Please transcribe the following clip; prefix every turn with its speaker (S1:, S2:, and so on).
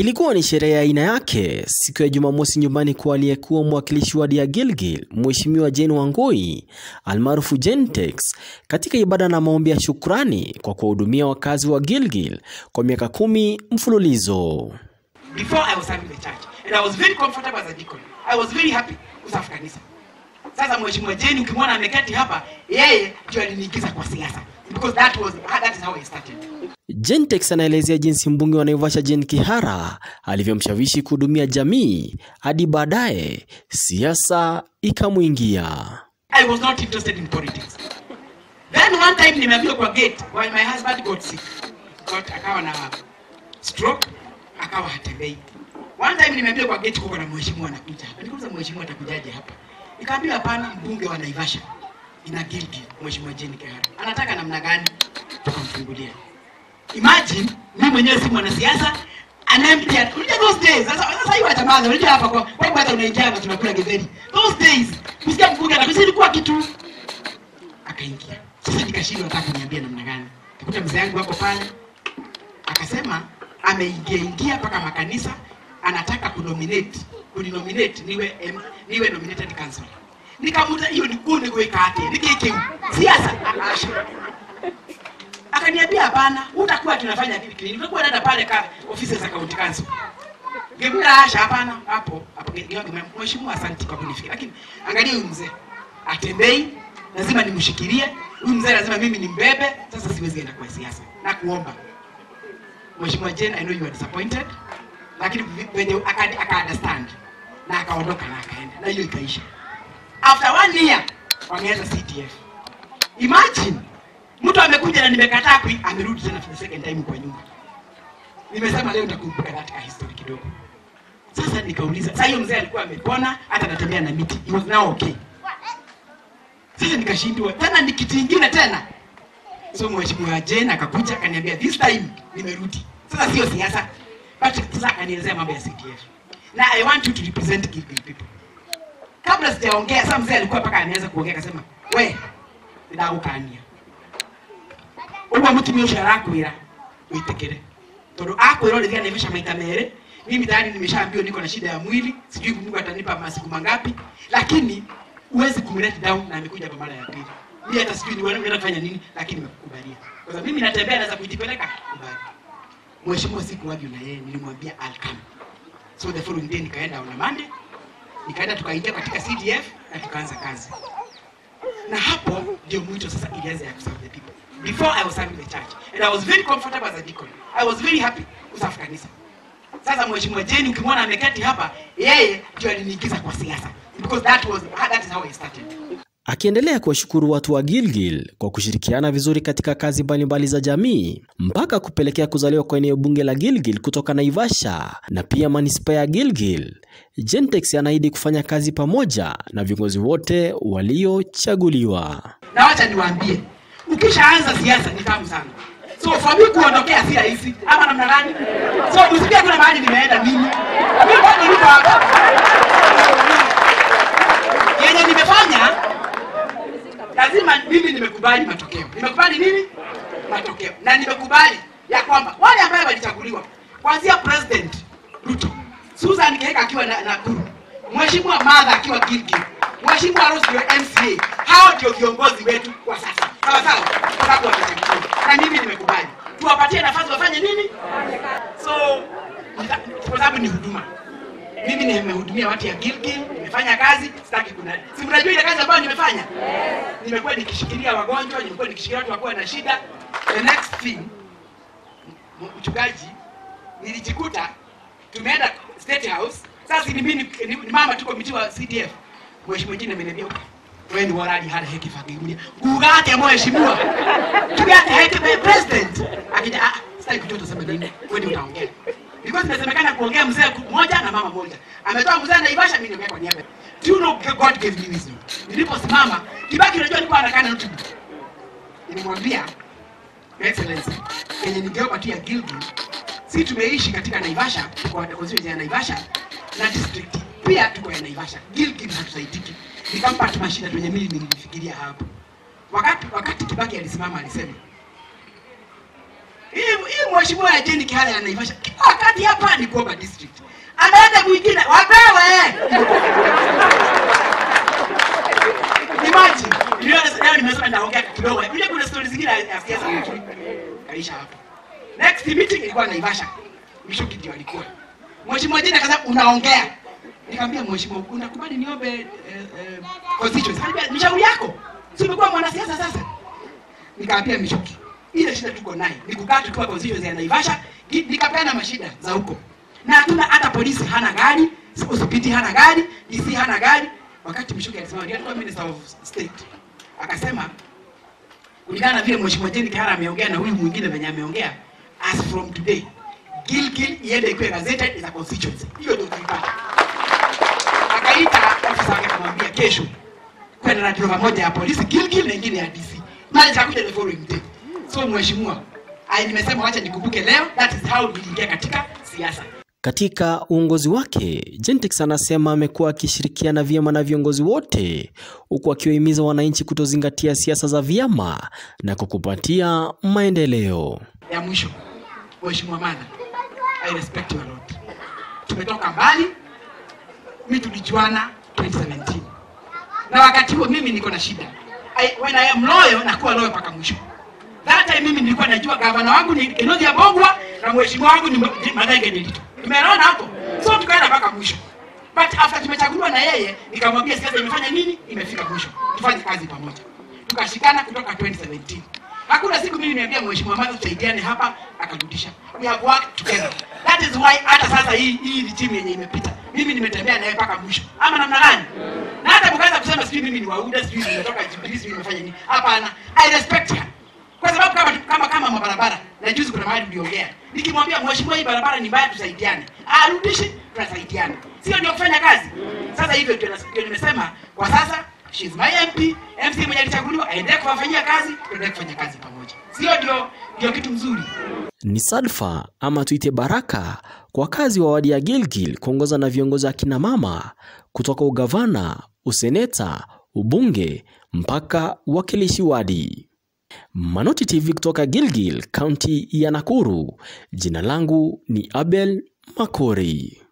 S1: Ilikuwa ni sherehe ya aina yake siku ya Jumamosi nyumbani kwa aliyekuwa mwakilishi wadi ya Gilgil, Mheshimiwa Jane Wangui almaarufu Gentex, katika ibada na maombi ya shukrani kwa kuwahudumia wakazi wa Gilgil kwa miaka kumi mfululizo.
S2: before I was serving the church and I was very comfortable as a deacon. I was very happy kusafu kanisa. Sasa mheshimiwa Jane ukimwona ameketi hapa, yeye ndio aliniingiza kwa siasa because that was that is how I started.
S1: Gentex anaelezea jinsi mbunge wa Naivasha Jane Kihara alivyomshawishi kuhudumia jamii hadi baadaye siasa ikamwingia.
S2: I was not interested in politics. Then one time nimeambiwa kwa gate while my husband got sick. Got akawa na stroke, akawa hatembei. One time nimeambiwa kwa gate kuko na mheshimiwa anakuja. Nikauliza mheshimiwa atakujaje hapa? Nikaambiwa hapana, mbunge wa Naivasha ina gilgi mheshimiwa Jane Kihara. Anataka namna gani? Tukamfungulia. Imagine mimi mwenyewe si mwanasiasa anayempia unajua those days sasa sasa hivi wachamaza, unajua hapa kwa kwa hata unaingia na tunakula githeri those days kusikia mbunge anakuja ilikuwa kitu akaingia sasa nikashindwa nataka kuniambia namna gani nikuta mzee wangu hapo pale akasema ameingia ingia mpaka makanisa anataka kunominate kuninominate niwe niwe nominated council nikamuta hiyo ni kuni kuweka ate. Nikike siasa. Akaniambia hapana utakuwa tunafanya vipi kile nilikuwa nenda pale ka ofisi za county council. Ngemwambia asha hapana hapo hapo mheshimiwa asante kwa kunifikia lakini angalia huyu mzee. Atembei lazima nimshikilie. Huyu mzee lazima mimi nimbebe sasa siwezi enda kwa siasa. Na kuomba mheshimiwa Jane I know you are disappointed. Lakini venye aka understand. Na akaondoka na akaenda. Na hiyo ikaisha after one year wameanza CDF. imagine mtu amekuja na nimekataa kui amerudi tena for the second time kwa nyumba. Nimesema leo nitakumbuka katika history kidogo. Sasa nikauliza sasa hiyo mzee alikuwa amepona hata anatembea na miti. He was now okay. Sasa nikashindwa tena ni kiti ingine tena. So mheshimiwa Jane akakuja akaniambia this time nimerudi. Sasa sio siasa but sasa akanielezea mambo ya CDF na I want you to represent Gilgil people kabla sijaongea sasa mzee alikuwa mpaka ameanza kuongea akasema we ndagukania ũguo mũtumia ũcio arakwĩra wĩtĩkĩre tondu akwira ũrĩthia naivasha maita mere mimi tayari nimeshaambiwa niko na shida ya mwili sijui mungu atanipa masiku mangapi lakini uwezi kumlet down na amekuja kwa mara ya pili. Mimi hata sijui ni wewe unaenda kufanya nini lakini nimekukubalia. Kwa sababu mimi natembea naweza kujipeleka kubali. Mheshimiwa siku wapi na yeye nilimwambia I'll come so the following day nikaenda on Monday nikaenda tukaingia katika CDF na tukaanza kazi. Na hapo ndio mwito sasa ilianza ya kuserve people. Before I was serving the church. And I was very comfortable as a deacon. I was very happy kusafu kanisa. Sasa mheshimiwa Jane ukimwona ameketi hapa yeye ndio aliniingiza kwa siasa. Because that was that is how I started
S1: Akiendelea kuwashukuru watu wa Gilgil kwa kushirikiana vizuri katika kazi mbalimbali za jamii mpaka kupelekea kuzaliwa kwa eneo bunge la Gilgil kutoka Naivasha na pia manispaa ya Gilgil. Gentex anaahidi kufanya kazi pamoja na viongozi wote waliochaguliwa.
S2: na wacha niwaambie ukishaanza siasa ni tamu sana so kuondokea si rahisi ama namna gani so msikia kuna mahali nimeenda mimi mimi bado niko hapa yenye nimefanya lazima mimi nimekubali matokeo nimekubali nini matokeo na nimekubali ya kwamba walichaguliwa kuanzia president ruto susan kiheka akiwa na, na kuru mheshimiwa Martha akiwa gilgil mheshimiwa rose ndio mca hao ndio viongozi wetu kwa sasa. Sawa sawa? Kwa sababu wamechaguliwa na mimi nimekubali. Tuwapatie nafasi wafanye nini? So kwa sababu ni huduma. Mimi nimehudumia watu ya Gilgil, nimefanya kazi, sitaki kuna si mnajua ile kazi ambayo nimefanya? Nimekuwa nikishikilia wagonjwa, nimekuwa nikishikilia watu wakuwa na shida. The next thing mchungaji, nilijikuta tumeenda State House. Sasa mimi ni, ni, ni mama tu komiti wa CDF. Mheshimiwa jina ameniambia wewe ni waradi hana heki fakimulia. Gugate mheshimiwa. Tugate heki by president. Akija ah sasa kujua sema nini? Wewe ndio utaongea. Because inasemekana kuongea mzee mmoja na mama moja. Ametoa mzee na Ivasha, mimi nimeweka niaba. Do you know God gave me wisdom. Niliposimama Kibaki unajua alikuwa anakana na YouTube. Nilimwambia Excellency, kwenye ningeomba tu ya Gilgil, si tumeishi katika Naivasha, tuko constituency ya Naivasha na district pia tuko ya Naivasha. Gilgil hatusaidiki. Nikampa tu mashida kwenye mimi nilifikiria hapo. Wakati wakati Kibaki alisimama alisema hii hii mheshimiwa jeni Kihara ya Naivasha kila wakati hapa ni kuomba district, Anaenda mwingine wapewe. Imagine leo nimesema nitaongea kidogo, ile kuna story zingine ya siasa kaisha hapo. Next meeting ilikuwa Naivasha, Mshuki ndio alikuwa. Mheshimiwa Jina kaza unaongea, nikamwambia mheshimiwa, unakubali niombe eh, eh, constituency? Ni shauri yako, si umekuwa mwanasiasa sasa. Nikaambia Mshuki, ile shida tuko naye ni kukaa tukiwa constituency ya Naivasha, nikapeana mashida za huko, na hatuna hata polisi hana gari, hospitali hana gari, DC hana gari. Wakati Mshuki alisema alikuwa minister of state, akasema kulingana na vile mheshimiwa Jeni Kihara ameongea na huyu mwingine venye ameongea, as from today Gilgil iende ikuwe gazetted as a constituency. Hiyo ndio tulipata. Akaita ofisa wake akamwambia kesho kwenda na drova moja ya polisi Gilgil na ingine ya DC. Na itakuja the following day. So mheshimiwa, ai nimesema wacha nikumbuke leo, that is how niliingia katika siasa.
S1: Katika uongozi wake, Gentex anasema amekuwa akishirikiana vyema na viongozi wote huku akiwahimiza wananchi kutozingatia siasa za vyama na kukupatia maendeleo.
S2: ya mwisho mheshimiwa Mana, I respect you a lot. Tumetoka mbali, mimi tulijuana 2017 na wakati huo mimi niko na shida I, when I am loyal nakuwa loyal mpaka mwisho. That time mimi nilikuwa najua gavana wangu ni Abogwa na mheshimiwa wangu ni Tumeelewana hapo, so tukaenda mpaka mwisho. But after tumechaguliwa na yeye, nikamwambia siasa imefanya nini, imefika mwisho, tufanye kazi pamoja. Tukashikana kutoka 2017 Hakuna siku mimi niambia mheshimiwa Madhu tusaidiane hapa, akarudisha. We have worked together. That is why hata sasa hii hii ni timu yenye imepita. Mimi nimetembea naye mpaka mwisho. Ama namna gani? Na hata mkaanza kusema sijui mimi ni wauda, sijui nimetoka Jibril, sijui nimefanya nini. Hapana. I respect her. Kwa sababu kama kama kama mabarabara na juzi kuna mahali tuliongea, Nikimwambia mheshimiwa hii barabara ni mbaya tusaidiane. Arudishe tunasaidiana. Sio ndio kufanya kazi. Sasa hivyo ndio nimesema kwa sasa she's my MP, MC mwenye alichaguliwa aendelee kuwafanyia kazi, tuendelee kufanya kazi pamoja. Sio ndio ndio kitu mzuri.
S1: Ni sadfa ama tuite baraka kwa kazi wa wadi ya Gilgil kuongoza na viongozi wa kina mama kutoka ugavana, useneta, ubunge mpaka uwakilishi wadi. Manoti TV kutoka Gilgil, kaunti ya Nakuru. Jina langu ni Abel Makori.